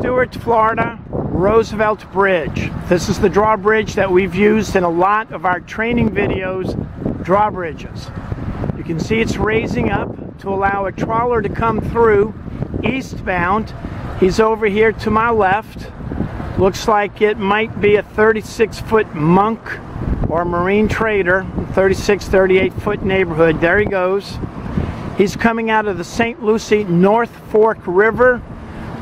Stuart, Florida, Roosevelt Bridge. This is the drawbridge that we've used in a lot of our training videos, drawbridges. You can see it's raising up to allow a trawler to come through eastbound. He's over here to my left. Looks like it might be a 36 foot monk or marine trader, 36, 38 foot neighborhood. There he goes. He's coming out of the St. Lucie North Fork River,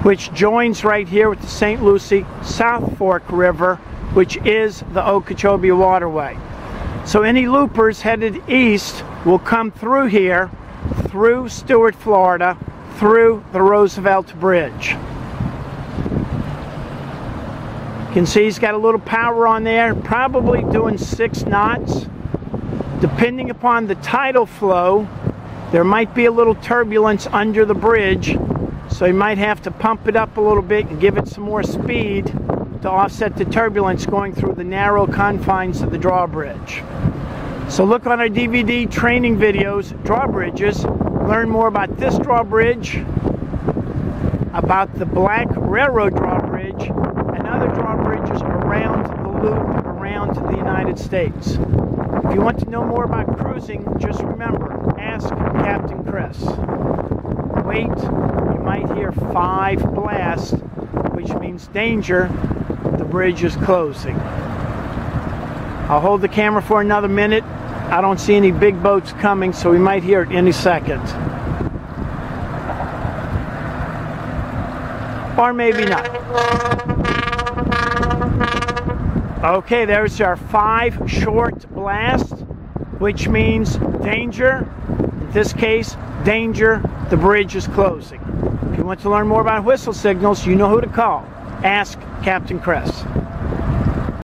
which joins right here with the St. Lucie South Fork River, which is the Okeechobee Waterway. So any loopers headed east will come through here, through Stuart, Florida, through the Roosevelt Bridge. You can see he's got a little power on there, probably doing six knots. Depending upon the tidal flow, there might be a little turbulence under the bridge, so you might have to pump it up a little bit and give it some more speed to offset the turbulence going through the narrow confines of the drawbridge. So look on our DVD training videos, drawbridges, learn more about this drawbridge, about the Black Railroad drawbridge, and other drawbridges around the loop around the United States. If you want to know more about cruising, just remember, ask Captain Chris. Wait, might hear five blasts, which means danger, the bridge is closing. I'll hold the camera for another minute. I don't see any big boats coming, so we might hear it any second. Or maybe not. Okay, there's our five short blast, which means danger. In this case, danger, the bridge is closing. If you want to learn more about whistle signals, you know who to call. Ask Captain Chris.